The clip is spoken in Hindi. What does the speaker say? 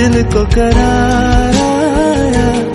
दिल को करारा।